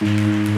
Música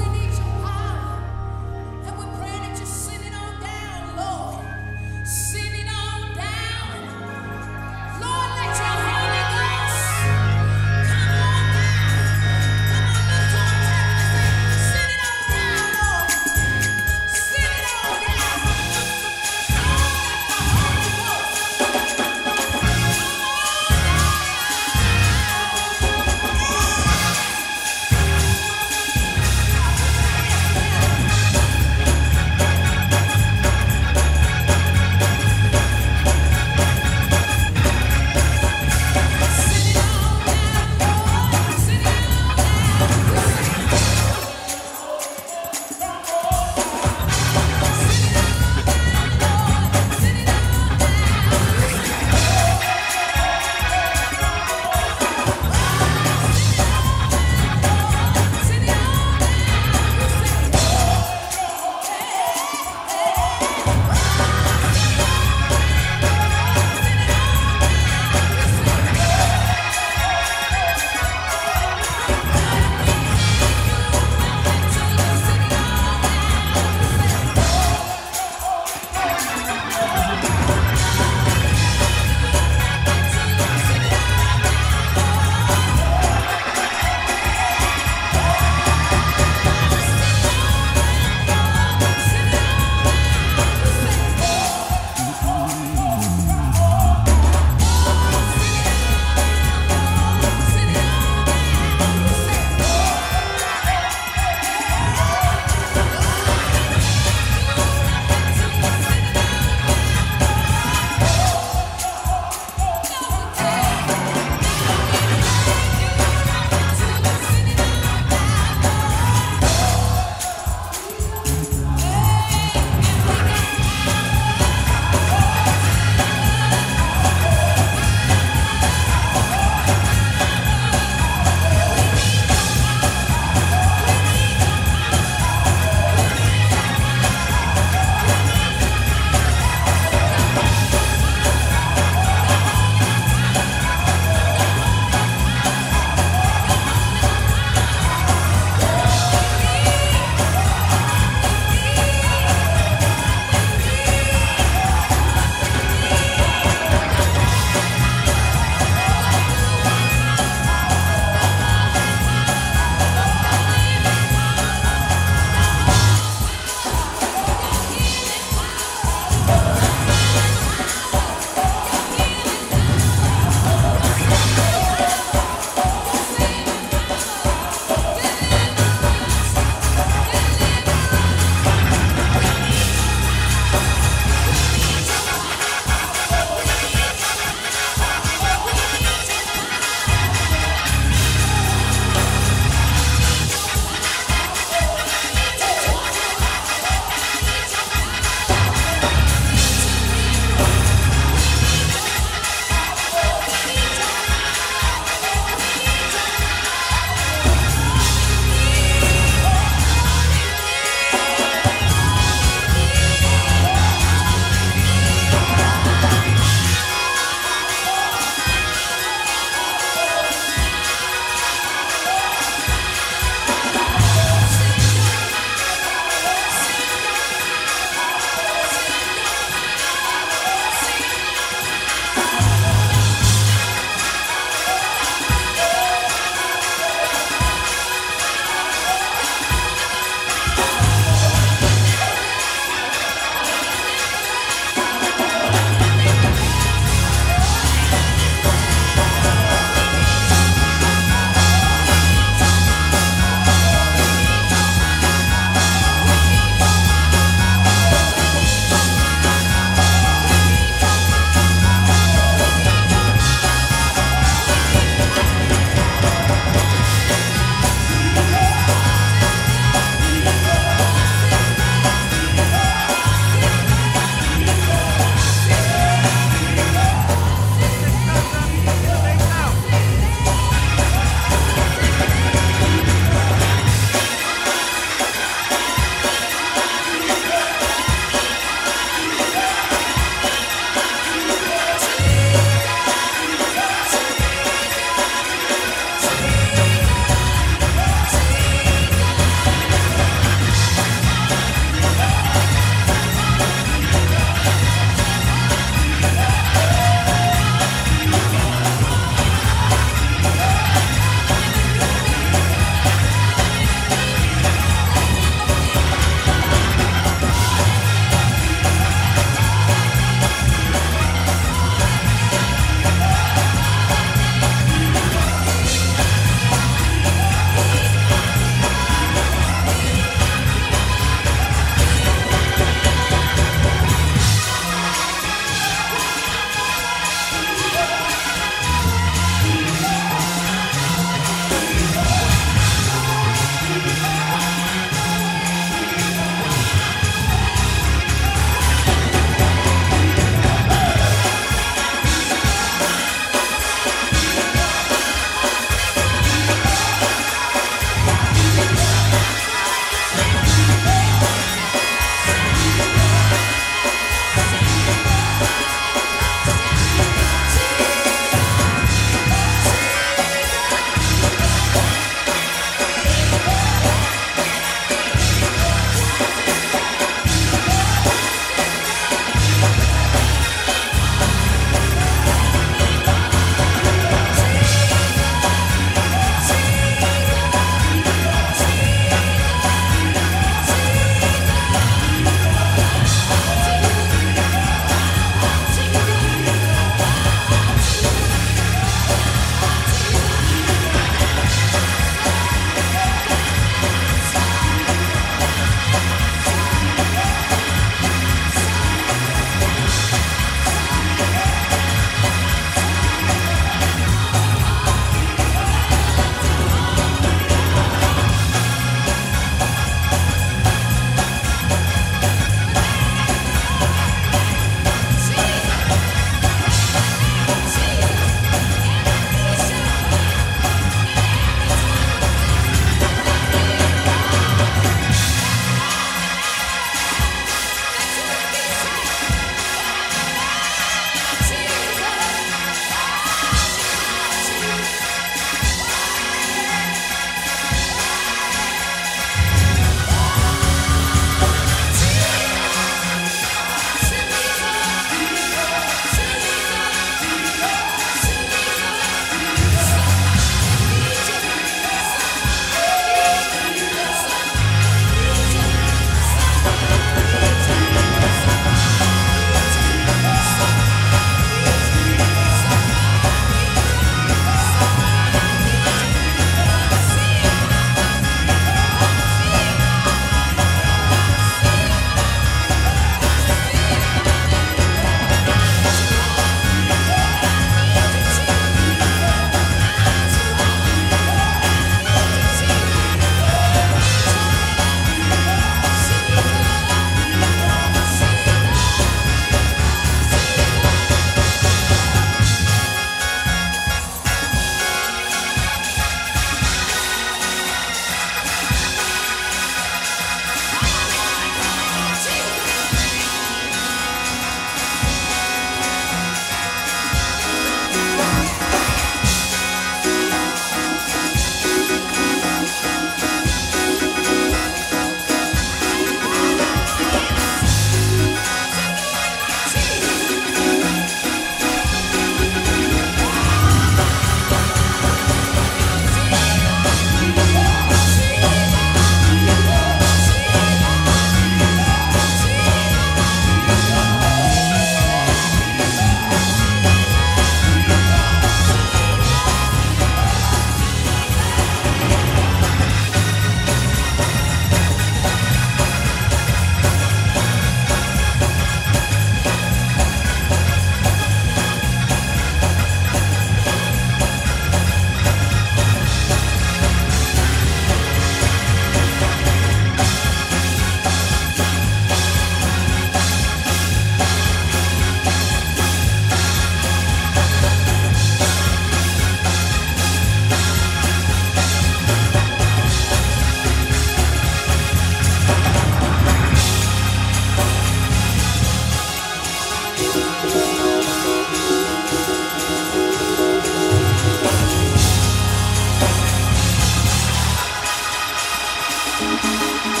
Música